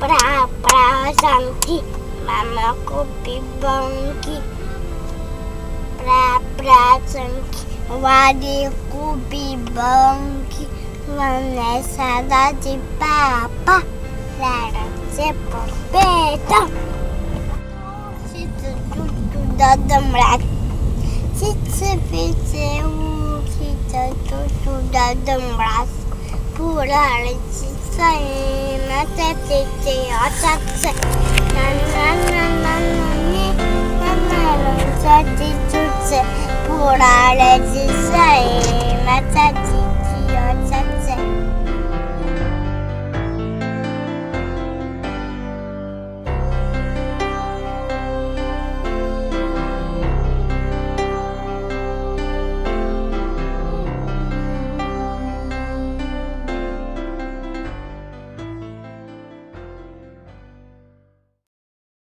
pra prasanti mama kopi banki pra prasanti wadi kopi banki Vanessa da di papa. Lara se popeta. Sitte tutto da damrat Sitte pizze u Sitte tutto da damrat Pura le sai. 我只只只我只只，啦啦啦啦啦呢，啦啦啦只只只只，布拉嘞。